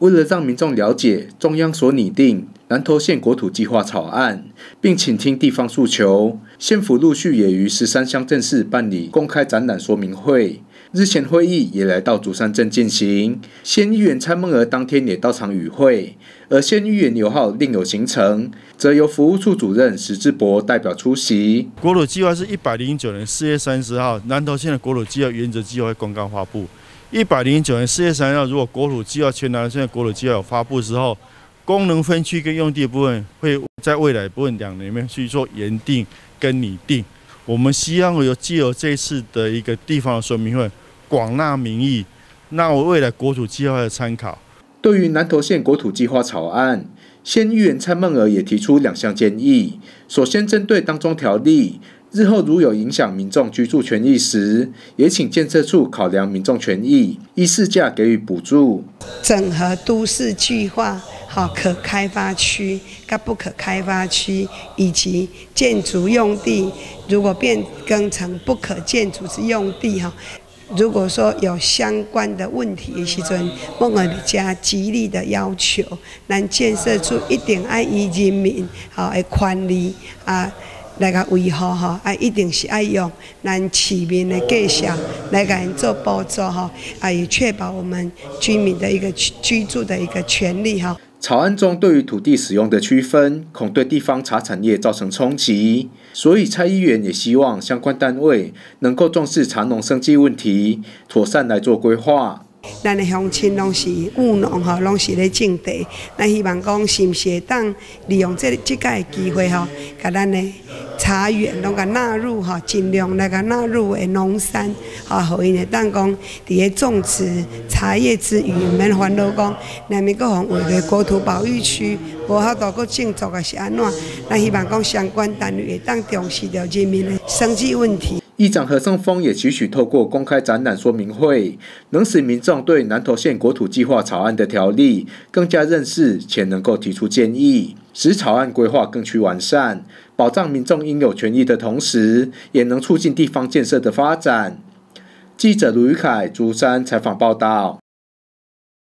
为了让民众了解中央所拟定南投县国土计划草案，并倾听地方诉求，县府陆续也于十三乡镇市办理公开展览说明会。日前会议也来到竹山镇进行，县议员蔡孟娥当天也到场与会，而县议员刘浩另有行程，则由服务处主任石志博代表出席。国土计划是一百零九年四月三十号，南投县的国土计划原则计划公告发布。一百零九年四月三号，如果国土计划全南现在国土计划有发布之后，功能分区跟用地部分会在未来部分两年里面去做研定跟拟定。我们希望有既有这次的一个地方的说明会，广纳民意，那我未来国土计划的参考。对于南投县国土计划草案，县议员蔡孟娥也提出两项建议。首先，针对当中条例。日后如有影响民众居住权益时，也请建设处考量民众权益，依市价给予补助。整合都市计划，好可开发区、跟不可开发区，以及建筑用地，如果变更成不可建筑之用地，哈，如果说有相关的问题，时阵，我们家极力的要求，能建设处一定爱以人民好来管理啊。来个维护吼，啊，一定是爱用咱市民的介绍来给人做补助吼，啊，以确保我们居民的一个居住的一个权利哈。草案中对于土地使用的区分，恐对地方茶产业造成冲击，所以蔡议员也希望相关单位能够重视茶农生计问题，妥善来做规划。咱的乡亲拢是务农吼，拢是咧种地。咱希望讲是毋是会当利用这即个的机会吼，甲咱的茶园拢甲纳入哈，尽量来甲纳入的农山吼，互因会当讲伫咧种植茶叶之余，免烦恼讲内面个为了国土保育区无法度个种植个是安怎？咱希望讲相关单位会当重视着人民的生计问题。议长何胜峰也期许透过公开展览说明会，能使民众对南投县国土计划草案的条例更加认识，且能够提出建议，使草案规划更趋完善，保障民众应有权益的同时，也能促进地方建设的发展。记者卢宇凯竹山采访报道。